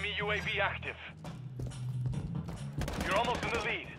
Enemy UAV active. You're almost in the lead.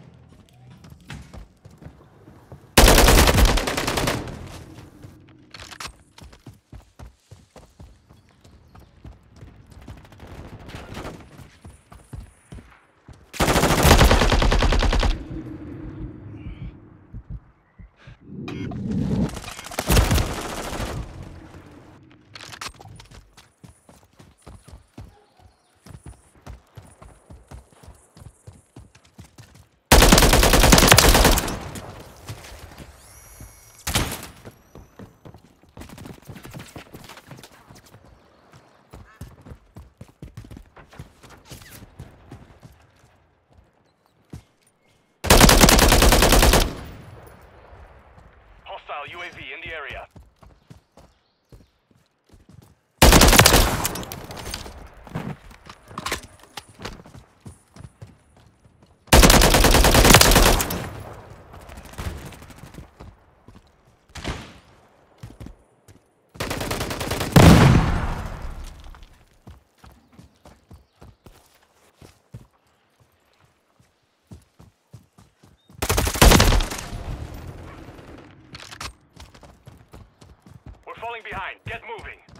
UAV in the area. Falling behind. Get moving.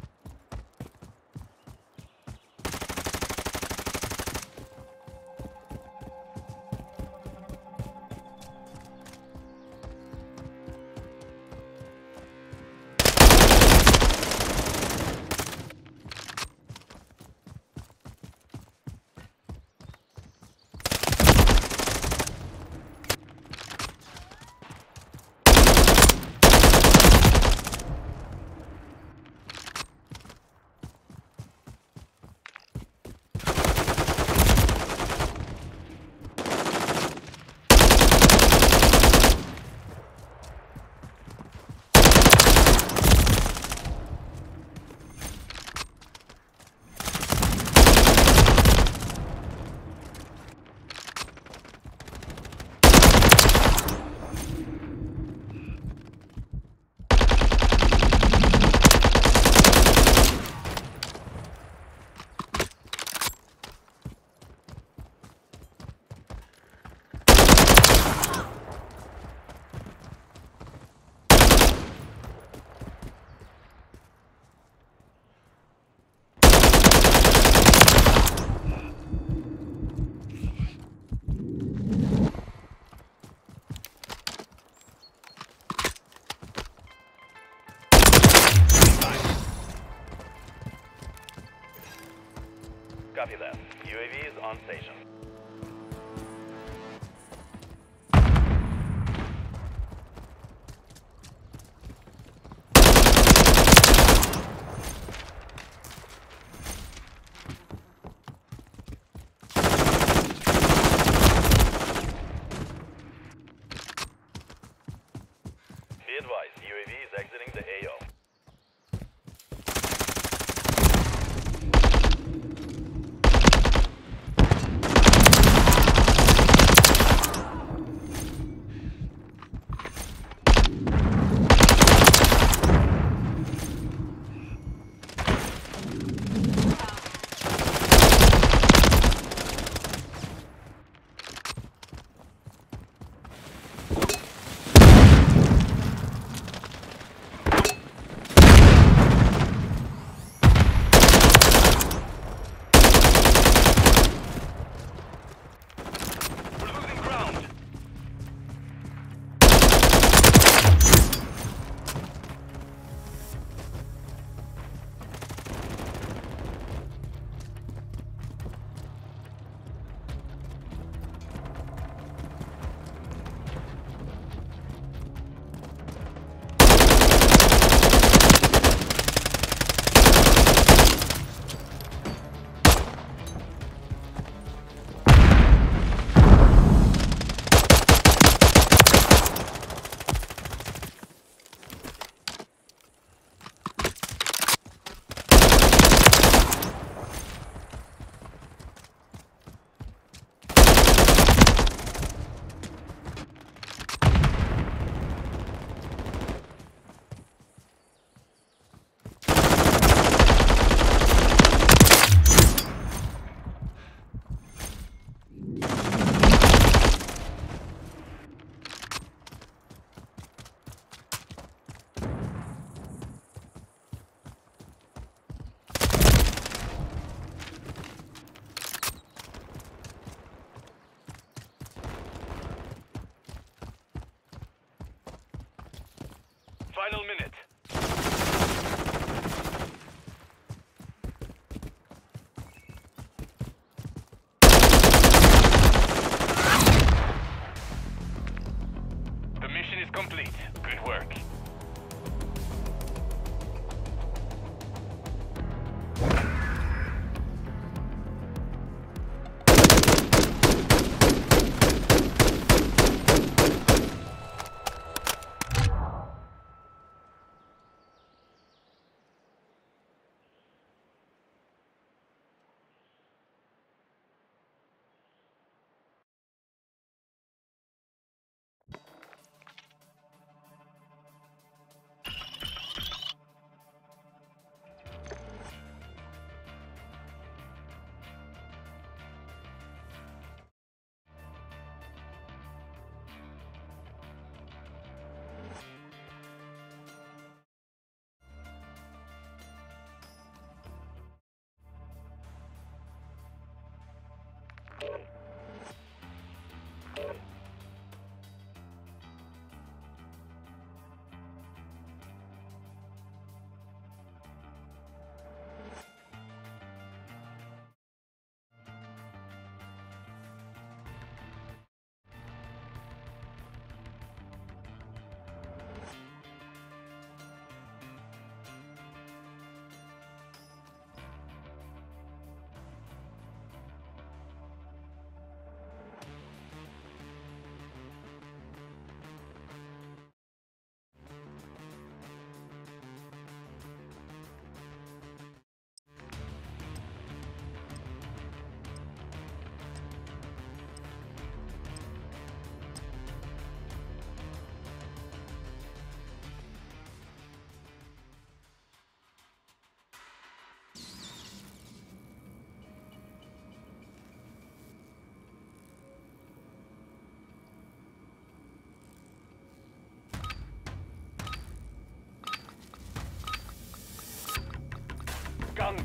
Copy that. UAV is on station.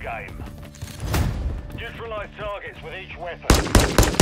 Game. Neutralize targets with each weapon.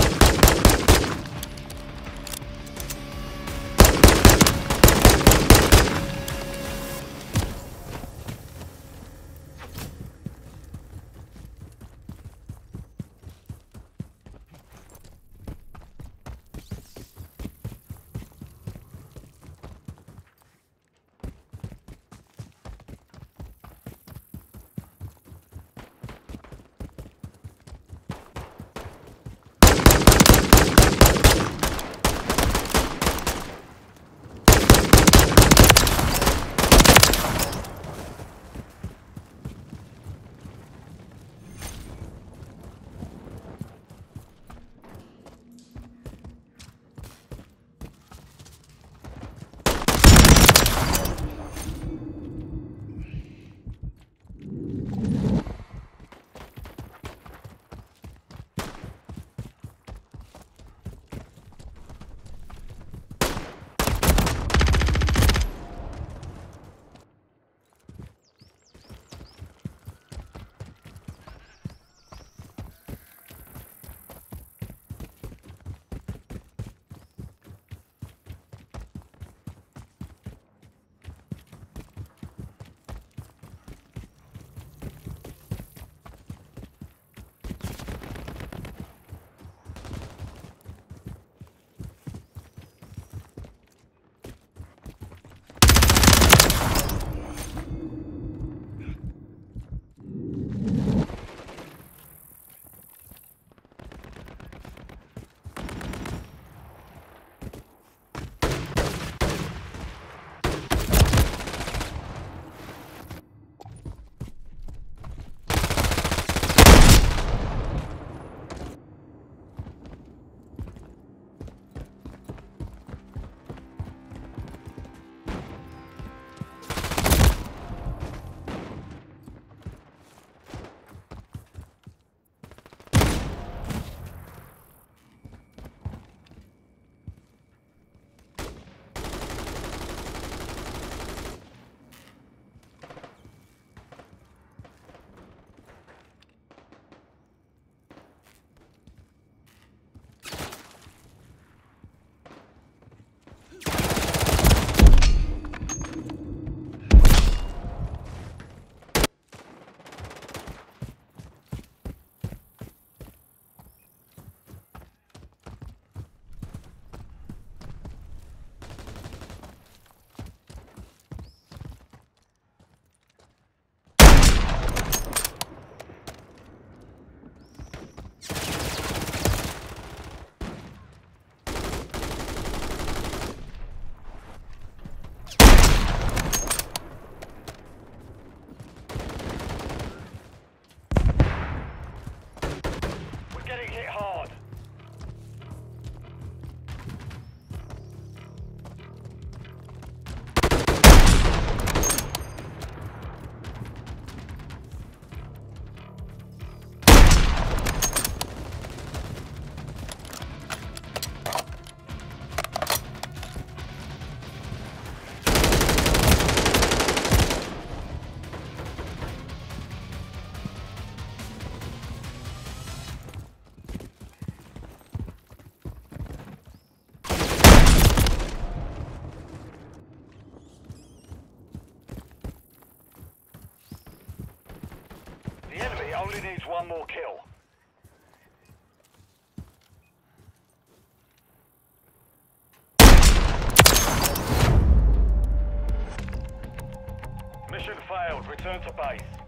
Only needs one more kill. Mission failed. Return to base.